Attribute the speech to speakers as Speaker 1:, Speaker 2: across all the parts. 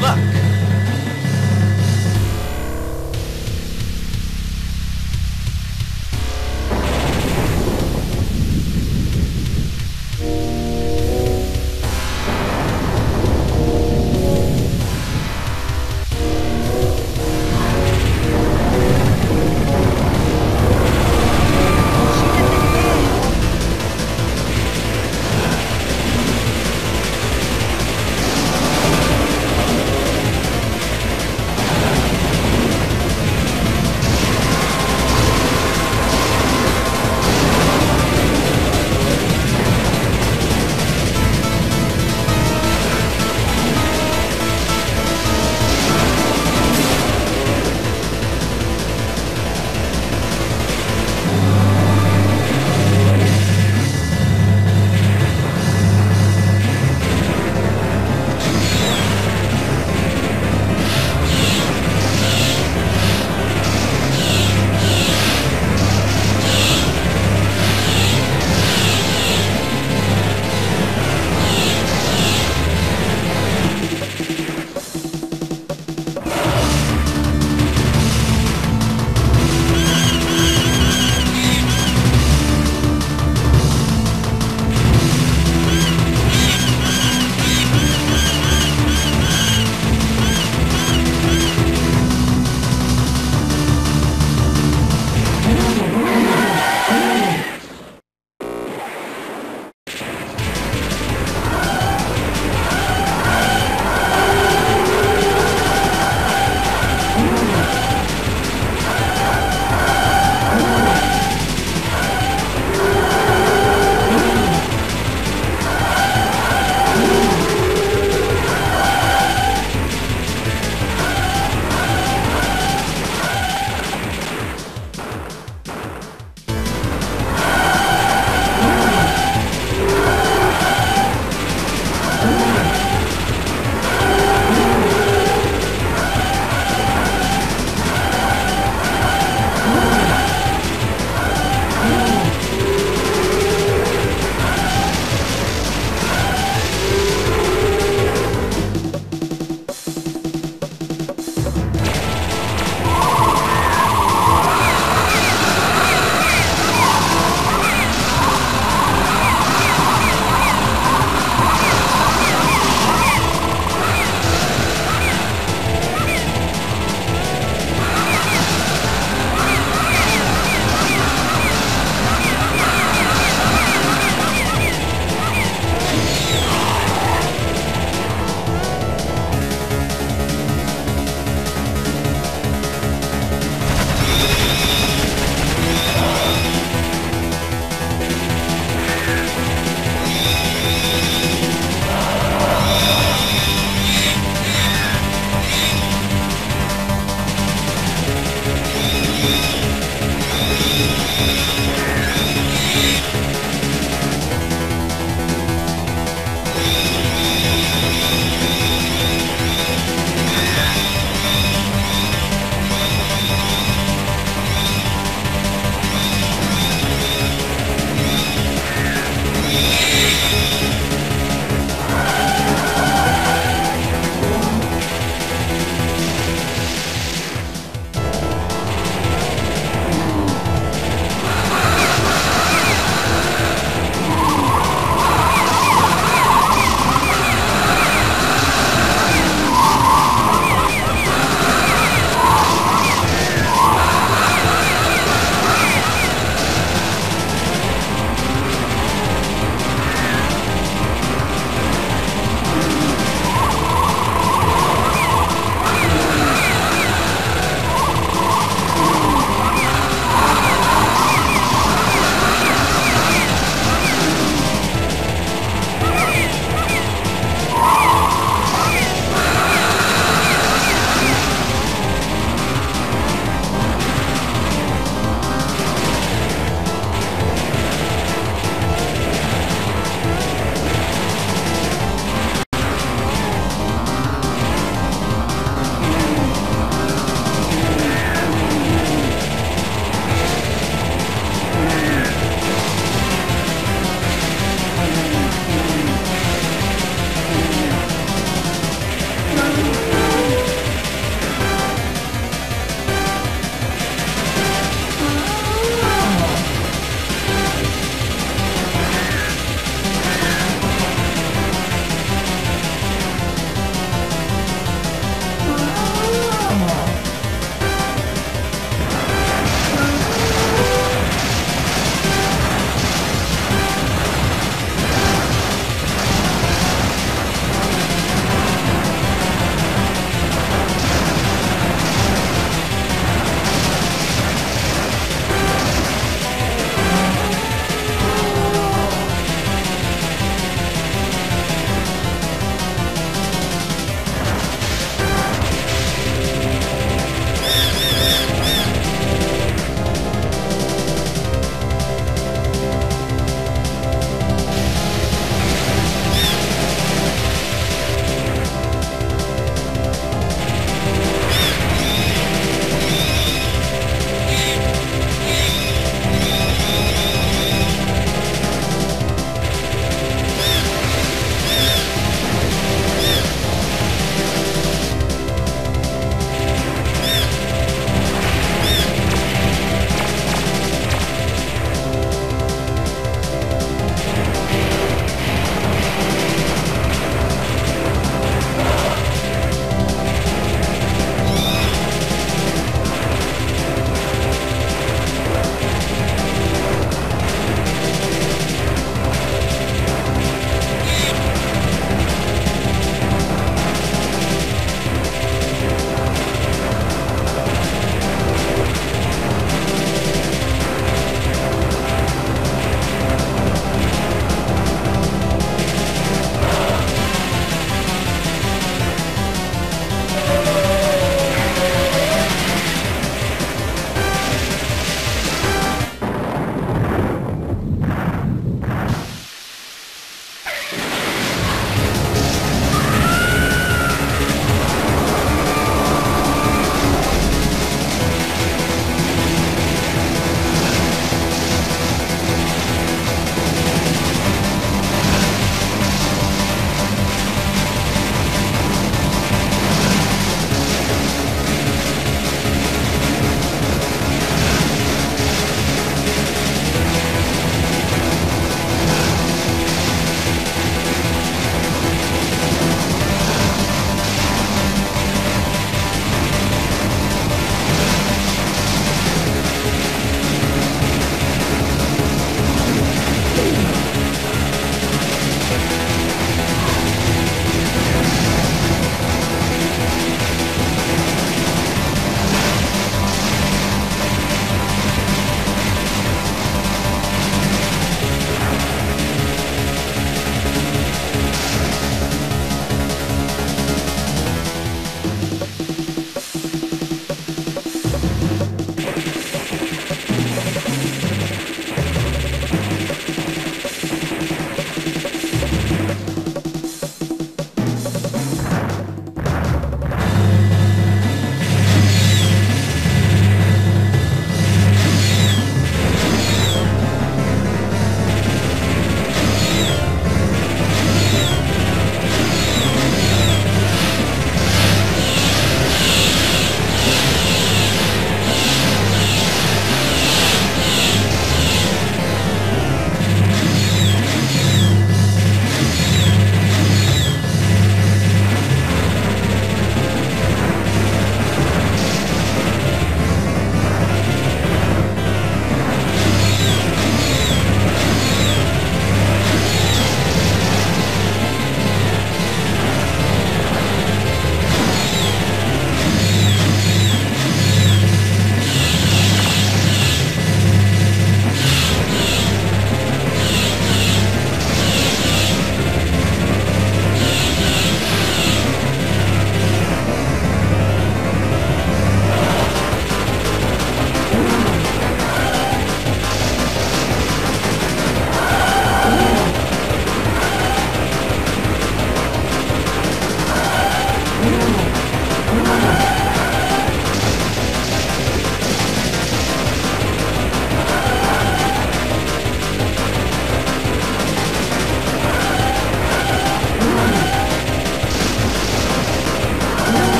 Speaker 1: Luck.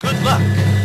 Speaker 1: Good luck.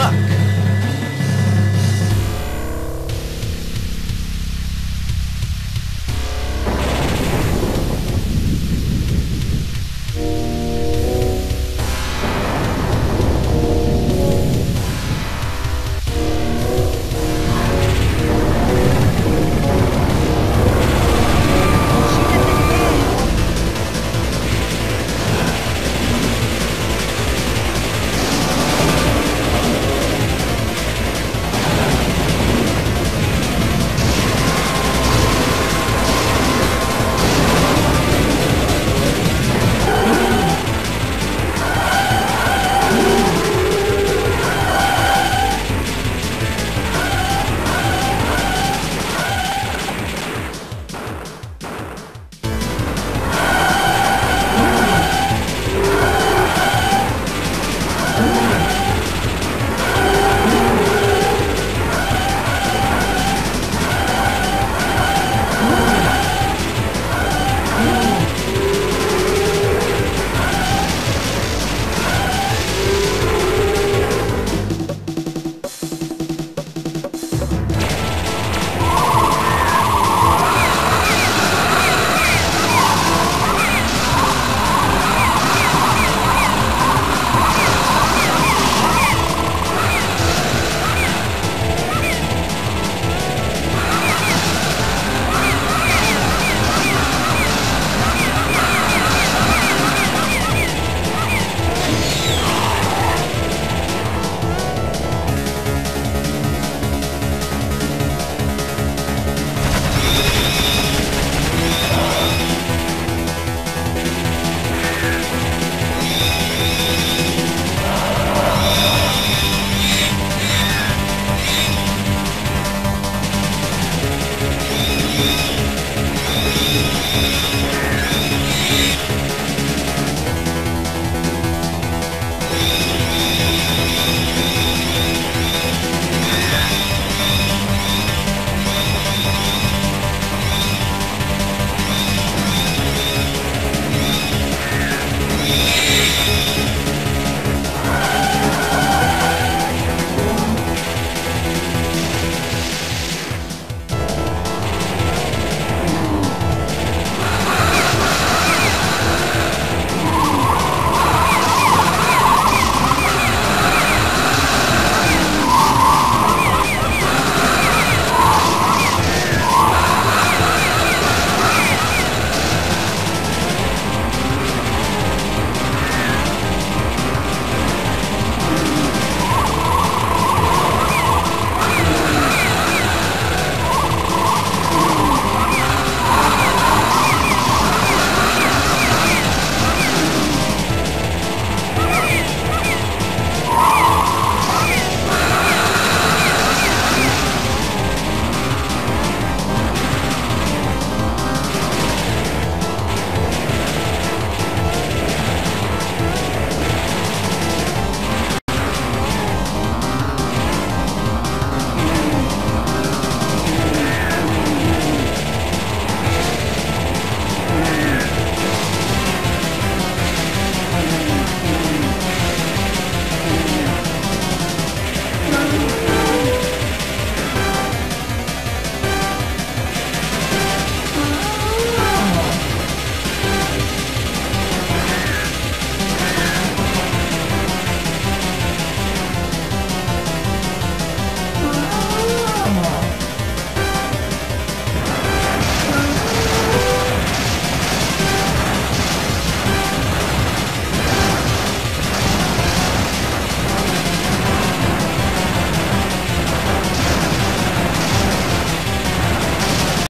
Speaker 1: Good